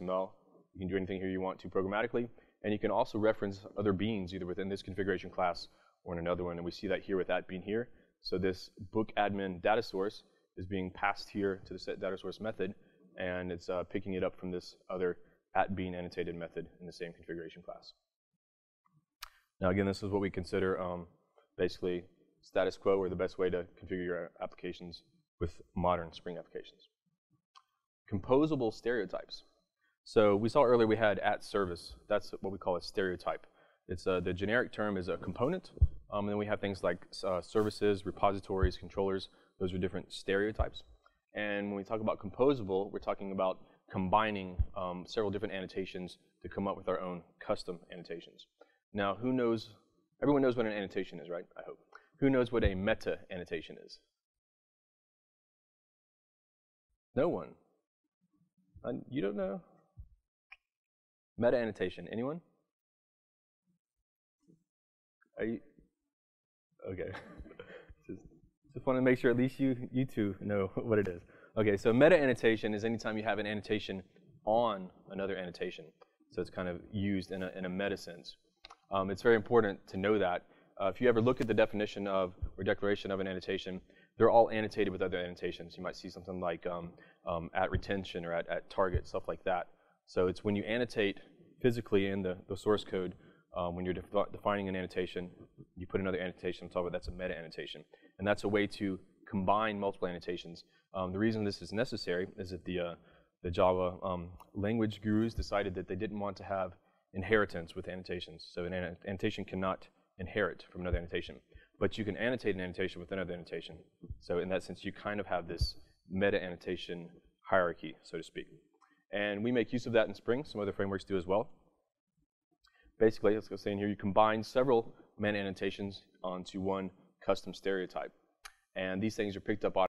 XML. You can do anything here you want to programmatically. And you can also reference other beans either within this configuration class or in another one. And we see that here with that bean here. So this book admin data source is being passed here to the set data source method. And it's uh, picking it up from this other at bean annotated method in the same configuration class. Now again, this is what we consider um, basically status quo or the best way to configure your applications with modern Spring applications. Composable stereotypes. So we saw earlier we had at service. That's what we call a stereotype. It's uh, the generic term is a component. Um, and then we have things like uh, services, repositories, controllers. Those are different stereotypes. And when we talk about composable, we're talking about combining um, several different annotations to come up with our own custom annotations. Now, who knows? Everyone knows what an annotation is, right? I hope. Who knows what a meta annotation is? No one. Uh, you don't know? Meta annotation. Anyone? Are you? Okay. just, just want to make sure at least you you two know what it is. Okay, so meta annotation is anytime you have an annotation on another annotation. So it's kind of used in a, in a meta sense. Um, it's very important to know that. Uh, if you ever look at the definition of or declaration of an annotation, they're all annotated with other annotations. You might see something like um, um, at retention or at, at target, stuff like that. So it's when you annotate physically in the, the source code, um, when you're defi defining an annotation, you put another annotation on top of it, that's a meta annotation. And that's a way to combine multiple annotations. Um, the reason this is necessary is that the, uh, the Java um, language gurus decided that they didn't want to have inheritance with annotations. So an annotation cannot inherit from another annotation. But you can annotate an annotation with another annotation. So in that sense, you kind of have this meta annotation hierarchy, so to speak. And we make use of that in Spring. Some other frameworks do as well. Basically, let's go say in here, you combine several meta annotations onto one custom stereotype. And these things are picked up